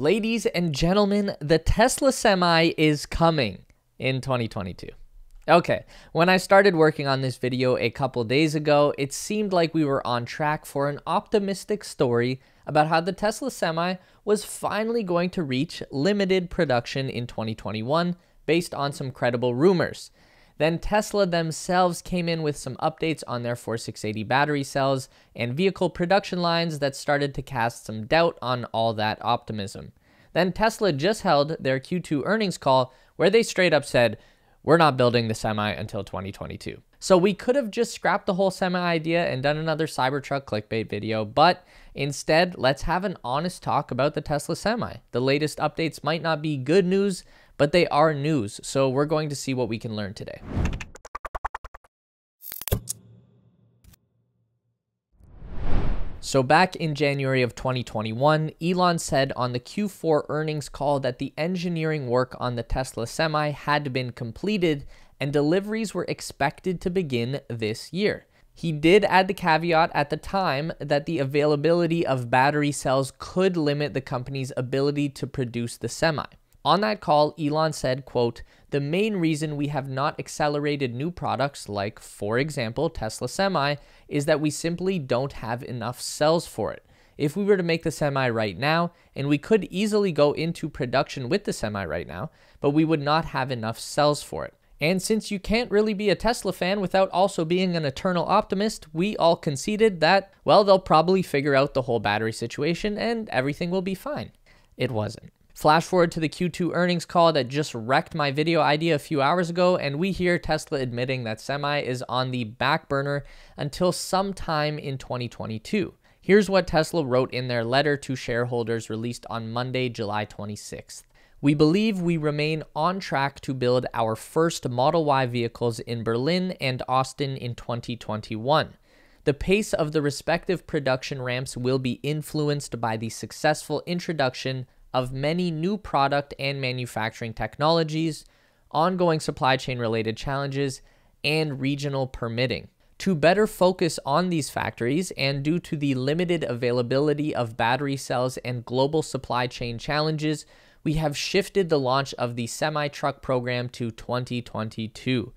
Ladies and gentlemen, the Tesla Semi is coming in 2022. Okay, when I started working on this video a couple days ago, it seemed like we were on track for an optimistic story about how the Tesla Semi was finally going to reach limited production in 2021 based on some credible rumors. Then Tesla themselves came in with some updates on their 4680 battery cells and vehicle production lines that started to cast some doubt on all that optimism. Then Tesla just held their Q2 earnings call where they straight up said, we're not building the semi until 2022. So we could have just scrapped the whole semi idea and done another Cybertruck clickbait video, but instead, let's have an honest talk about the Tesla Semi. The latest updates might not be good news, but they are news, so we're going to see what we can learn today. So, back in January of 2021, Elon said on the Q4 earnings call that the engineering work on the Tesla Semi had been completed and deliveries were expected to begin this year. He did add the caveat at the time that the availability of battery cells could limit the company's ability to produce the Semi. On that call, Elon said, quote, the main reason we have not accelerated new products like, for example, Tesla Semi, is that we simply don't have enough cells for it. If we were to make the Semi right now, and we could easily go into production with the Semi right now, but we would not have enough cells for it. And since you can't really be a Tesla fan without also being an eternal optimist, we all conceded that, well, they'll probably figure out the whole battery situation and everything will be fine. It wasn't. Flash forward to the Q2 earnings call that just wrecked my video idea a few hours ago, and we hear Tesla admitting that Semi is on the back burner until sometime in 2022. Here's what Tesla wrote in their letter to shareholders released on Monday, July 26th. We believe we remain on track to build our first Model Y vehicles in Berlin and Austin in 2021. The pace of the respective production ramps will be influenced by the successful introduction of many new product and manufacturing technologies, ongoing supply chain related challenges, and regional permitting. To better focus on these factories and due to the limited availability of battery cells and global supply chain challenges, we have shifted the launch of the semi truck program to 2022.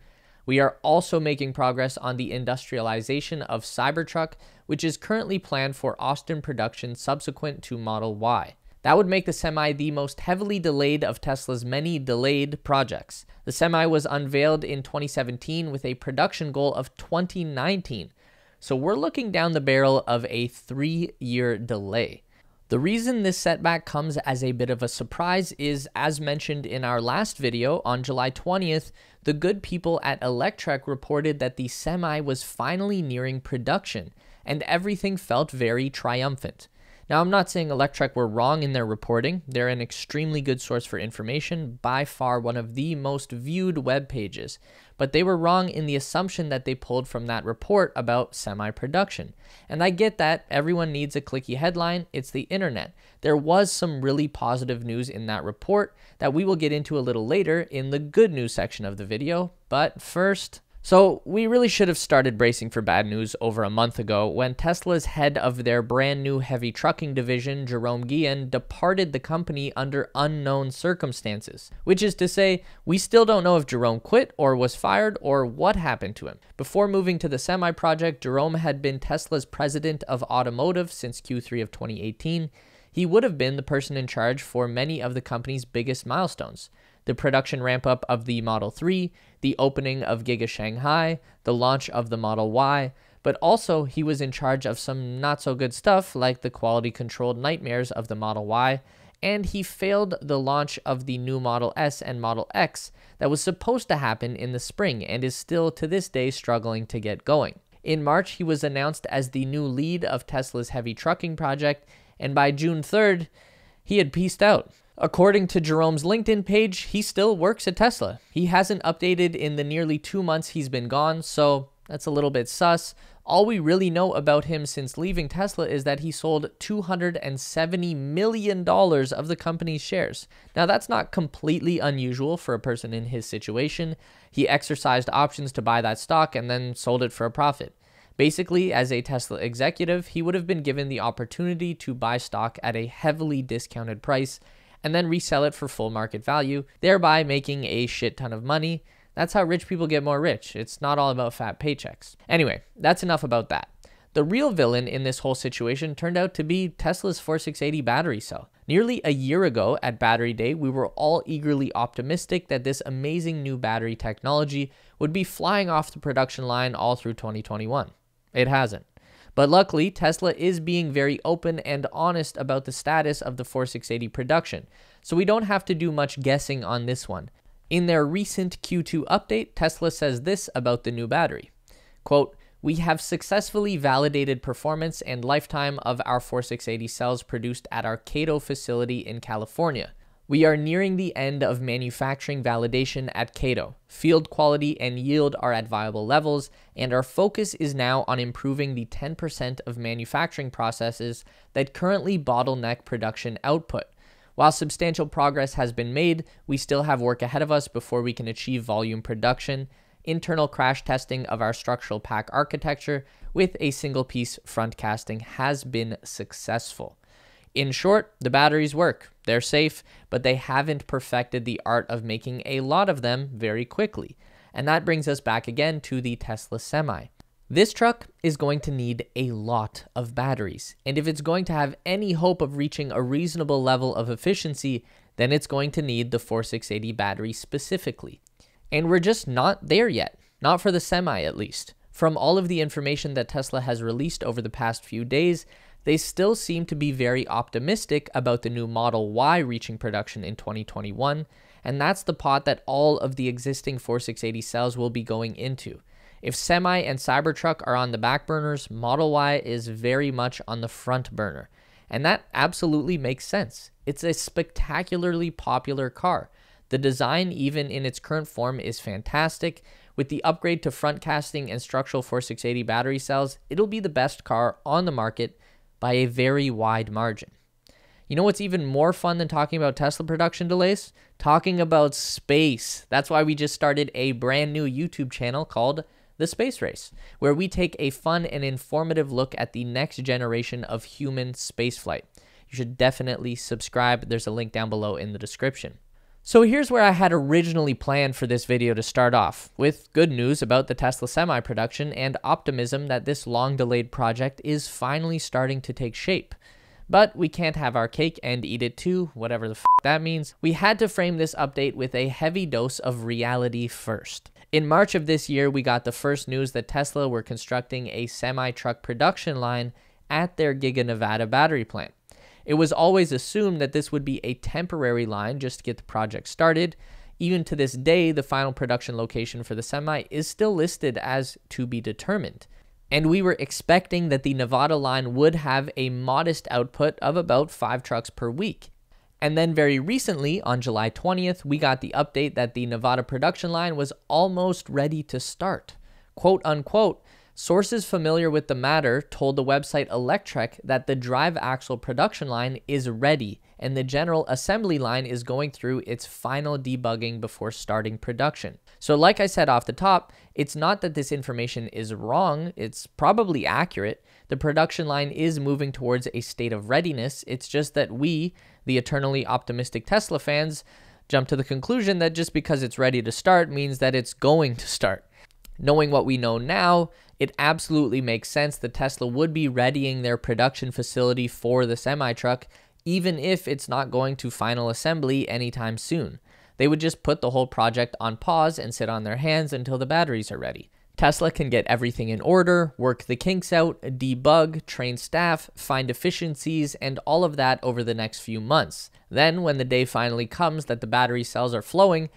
We are also making progress on the industrialization of Cybertruck, which is currently planned for Austin production subsequent to Model Y. That would make the Semi the most heavily delayed of Tesla's many delayed projects. The Semi was unveiled in 2017 with a production goal of 2019. So we're looking down the barrel of a three year delay. The reason this setback comes as a bit of a surprise is, as mentioned in our last video on July 20th, the good people at Electrek reported that the Semi was finally nearing production, and everything felt very triumphant. Now, I'm not saying Electrek were wrong in their reporting. They're an extremely good source for information, by far one of the most viewed web pages. But they were wrong in the assumption that they pulled from that report about semi production. And I get that everyone needs a clicky headline, it's the internet. There was some really positive news in that report that we will get into a little later in the good news section of the video. But first, so, we really should have started bracing for bad news over a month ago when Tesla's head of their brand new heavy trucking division, Jerome Guillen, departed the company under unknown circumstances. Which is to say, we still don't know if Jerome quit or was fired or what happened to him. Before moving to the semi project, Jerome had been Tesla's president of automotive since Q3 of 2018. He would have been the person in charge for many of the company's biggest milestones the production ramp up of the Model 3, the opening of Giga Shanghai, the launch of the Model Y, but also he was in charge of some not so good stuff like the quality controlled nightmares of the Model Y, and he failed the launch of the new Model S and Model X that was supposed to happen in the spring and is still to this day struggling to get going. In March, he was announced as the new lead of Tesla's heavy trucking project, and by June 3rd, he had pieced out. According to Jerome's LinkedIn page, he still works at Tesla. He hasn't updated in the nearly two months he's been gone, so that's a little bit sus. All we really know about him since leaving Tesla is that he sold $270 million of the company's shares. Now, that's not completely unusual for a person in his situation. He exercised options to buy that stock and then sold it for a profit. Basically, as a Tesla executive, he would have been given the opportunity to buy stock at a heavily discounted price and then resell it for full market value, thereby making a shit ton of money. That's how rich people get more rich. It's not all about fat paychecks. Anyway, that's enough about that. The real villain in this whole situation turned out to be Tesla's 4680 battery cell. Nearly a year ago at Battery Day, we were all eagerly optimistic that this amazing new battery technology would be flying off the production line all through 2021. It hasn't. But luckily, Tesla is being very open and honest about the status of the 4680 production, so we don't have to do much guessing on this one. In their recent Q2 update, Tesla says this about the new battery. Quote, we have successfully validated performance and lifetime of our 4680 cells produced at our Kato facility in California. We are nearing the end of manufacturing validation at Kato. Field quality and yield are at viable levels, and our focus is now on improving the 10% of manufacturing processes that currently bottleneck production output. While substantial progress has been made, we still have work ahead of us before we can achieve volume production. Internal crash testing of our structural pack architecture with a single piece front casting has been successful. In short, the batteries work. They're safe, but they haven't perfected the art of making a lot of them very quickly. And that brings us back again to the Tesla Semi. This truck is going to need a lot of batteries. And if it's going to have any hope of reaching a reasonable level of efficiency, then it's going to need the 4680 battery specifically. And we're just not there yet, not for the Semi at least. From all of the information that Tesla has released over the past few days, they still seem to be very optimistic about the new Model Y reaching production in 2021, and that's the pot that all of the existing 4680 cells will be going into. If Semi and Cybertruck are on the back burners, Model Y is very much on the front burner. And that absolutely makes sense. It's a spectacularly popular car. The design, even in its current form, is fantastic. With the upgrade to front casting and structural 4680 battery cells, it'll be the best car on the market by a very wide margin. You know what's even more fun than talking about Tesla production delays? Talking about space. That's why we just started a brand new YouTube channel called The Space Race, where we take a fun and informative look at the next generation of human spaceflight. You should definitely subscribe. There's a link down below in the description. So here's where I had originally planned for this video to start off, with good news about the Tesla Semi production and optimism that this long delayed project is finally starting to take shape. But we can't have our cake and eat it too, whatever the f that means. We had to frame this update with a heavy dose of reality first. In March of this year, we got the first news that Tesla were constructing a semi truck production line at their Giga Nevada battery plant. It was always assumed that this would be a temporary line just to get the project started. Even to this day, the final production location for the Semi is still listed as to be determined. And we were expecting that the Nevada line would have a modest output of about five trucks per week. And then very recently, on July 20th, we got the update that the Nevada production line was almost ready to start. Quote unquote, Sources familiar with the matter told the website Electrek that the drive axle production line is ready and the general assembly line is going through its final debugging before starting production. So, like I said off the top, it's not that this information is wrong, it's probably accurate. The production line is moving towards a state of readiness. It's just that we, the eternally optimistic Tesla fans, jump to the conclusion that just because it's ready to start means that it's going to start. Knowing what we know now, it absolutely makes sense that Tesla would be readying their production facility for the semi truck, even if it's not going to final assembly anytime soon. They would just put the whole project on pause and sit on their hands until the batteries are ready. Tesla can get everything in order, work the kinks out, debug, train staff, find efficiencies, and all of that over the next few months. Then, when the day finally comes that the battery cells are flowing,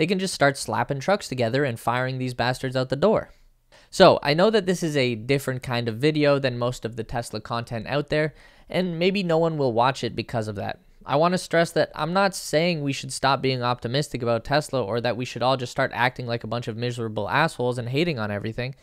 they can just start slapping trucks together and firing these bastards out the door. So, I know that this is a different kind of video than most of the Tesla content out there, and maybe no one will watch it because of that. I want to stress that I'm not saying we should stop being optimistic about Tesla or that we should all just start acting like a bunch of miserable assholes and hating on everything.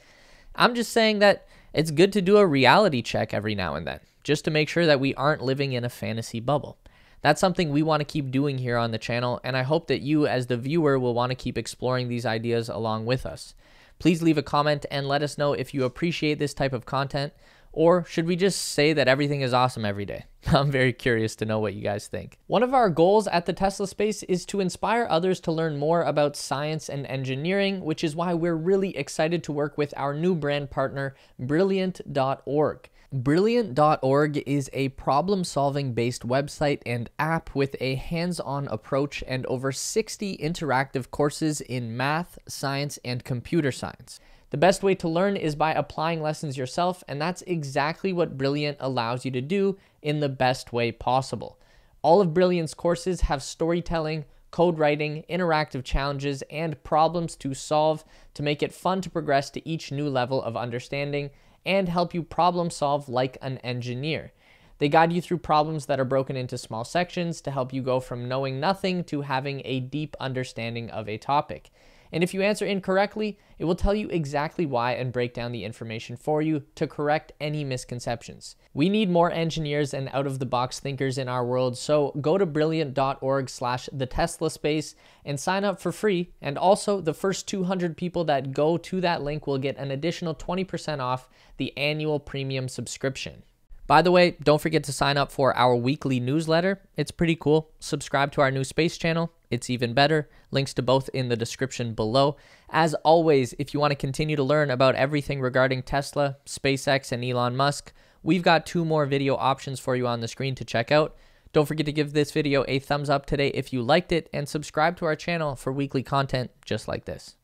I'm just saying that it's good to do a reality check every now and then, just to make sure that we aren't living in a fantasy bubble. That's something we want to keep doing here on the channel, and I hope that you, as the viewer, will want to keep exploring these ideas along with us. Please leave a comment and let us know if you appreciate this type of content. Or should we just say that everything is awesome every day? I'm very curious to know what you guys think. One of our goals at the Tesla Space is to inspire others to learn more about science and engineering, which is why we're really excited to work with our new brand partner, Brilliant.org. Brilliant.org is a problem solving based website and app with a hands on approach and over 60 interactive courses in math, science, and computer science. The best way to learn is by applying lessons yourself, and that's exactly what Brilliant allows you to do in the best way possible. All of Brilliant's courses have storytelling, code writing, interactive challenges, and problems to solve to make it fun to progress to each new level of understanding and help you problem solve like an engineer. They guide you through problems that are broken into small sections to help you go from knowing nothing to having a deep understanding of a topic. And if you answer incorrectly, it will tell you exactly why and break down the information for you to correct any misconceptions. We need more engineers and out-of-the-box thinkers in our world, so go to brilliant.org slash the Tesla space and sign up for free. And also, the first 200 people that go to that link will get an additional 20% off the annual premium subscription. By the way, don't forget to sign up for our weekly newsletter. It's pretty cool. Subscribe to our new space channel. It's even better. Links to both in the description below. As always, if you want to continue to learn about everything regarding Tesla, SpaceX, and Elon Musk, we've got two more video options for you on the screen to check out. Don't forget to give this video a thumbs up today if you liked it and subscribe to our channel for weekly content just like this.